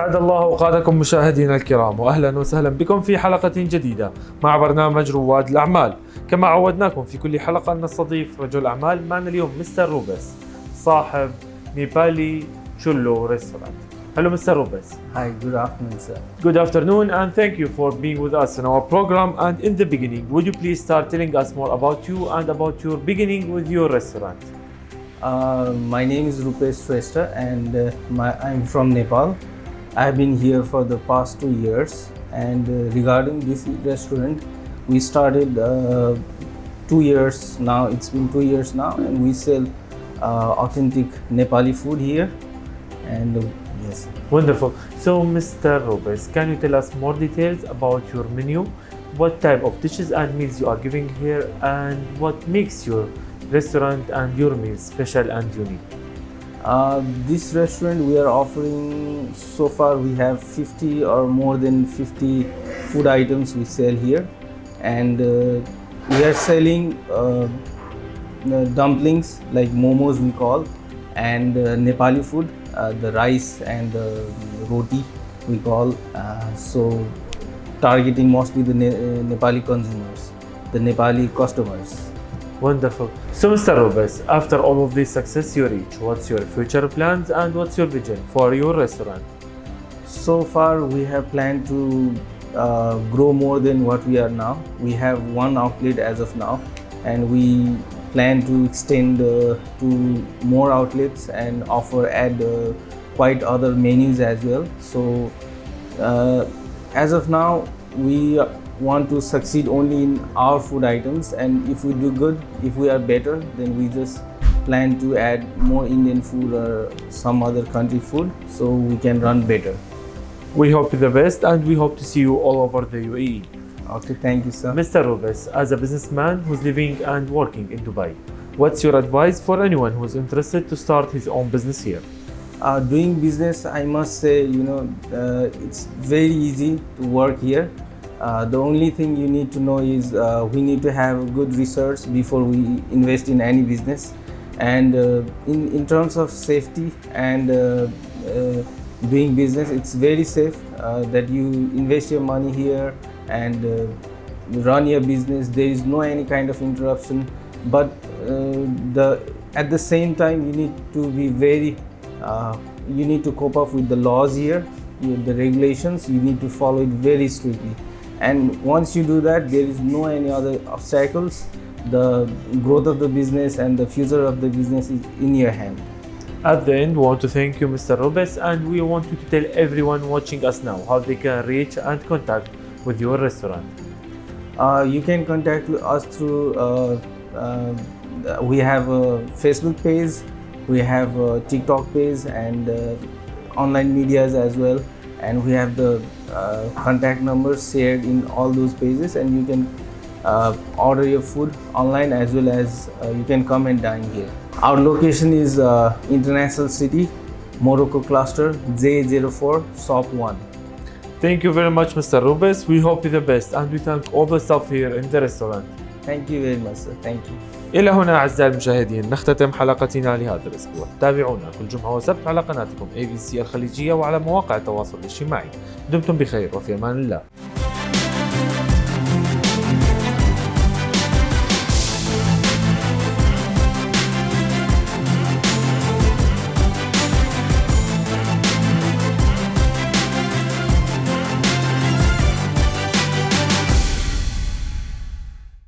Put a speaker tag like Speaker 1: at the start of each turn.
Speaker 1: أسعد الله أوقاتكم مشاهدينا الكرام وأهلا وسهلا بكم في حلقة جديدة مع برنامج رواد الأعمال كما عودناكم في كل حلقة نستضيف رجل أعمال معنا اليوم مستر روبس صاحب نيبالي شولو ريستورانت Hello Mr. Robes.
Speaker 2: Hi, good afternoon, sir.
Speaker 1: Good afternoon and thank you for being with us in our program and in the beginning would you please start telling us more about you and about your beginning with your restaurant.
Speaker 2: Uh, my name is Rupesh Shrestha and uh, my, I'm from Nepal. I've been here for the past two years and uh, regarding this restaurant, we started uh, two years now. It's been two years now and we sell uh, authentic Nepali food here and uh, yes.
Speaker 1: Wonderful. So, Mr. Robes, can you tell us more details about your menu? What type of dishes and meals you are giving here, and what makes your restaurant and your meals special and unique?
Speaker 2: Uh, this restaurant we are offering so far we have 50 or more than 50 food items we sell here. And uh, we are selling uh, uh, dumplings like momos we call and uh, Nepali food the rice and roti we call so targeting mostly the ne- Nepali consumers the Nepali customers
Speaker 1: Wonderful. So, Mr. Robes, after all of this success you reach, what's your future plans and what's your vision for your restaurant?
Speaker 2: So far, we have planned to uh, grow more than what we are now. We have one outlet as of now, and we plan to extend uh, to more outlets and offer add uh, quite other menus as well. So, uh, as of now, we want to succeed only in our food items, and if we do good, if we are better, then we just plan to add more Indian food or some other country food so we can run better.
Speaker 1: We hope the best and we hope to see you all over the UAE.
Speaker 2: Okay, thank you, sir.
Speaker 1: Mr. Robes, as a businessman who's living and working in Dubai, what's your advice for anyone who's interested to start his own business here?
Speaker 2: Uh, doing business, I must say, you know, uh, it's very easy to work here. Uh, the only thing you need to know is uh, we need to have good research before we invest in any business. And uh, in, in terms of safety and uh, uh, doing business, it's very safe that you invest your money here and run your business. There is no any kind of interruption, but the at the same time you need to be very you need to cope up with the laws here, the regulations. You need to follow it very strictly. And once you do that, there is no any other obstacles. The growth of the business and the future of the business is in your hand.
Speaker 1: At the end, we want to thank you, Mr. Robes, and we want you to tell everyone watching us now how they can reach and contact with your restaurant.
Speaker 2: Uh, you can contact us through. Uh, uh, we have a Facebook page, we have a TikTok page, and uh, online medias as well. And we have the uh, contact numbers shared in all those pages, and you can uh, order your food online as well as uh, you can come and dine here. Our location is uh, International City, Morocco Cluster, J04, SOP 1.
Speaker 1: Thank you very much, Mr. Rubes. We hope you the best, and we thank all the staff here in the restaurant.
Speaker 2: Thank you very much, sir. Thank you.
Speaker 1: إلى هنا أعزائي المشاهدين نختتم حلقتنا لهذا الأسبوع. تابعونا كل جمعة وسبت على قناتكم ABC الخليجية وعلى مواقع التواصل الاجتماعي. دمتم بخير وفي أمان الله.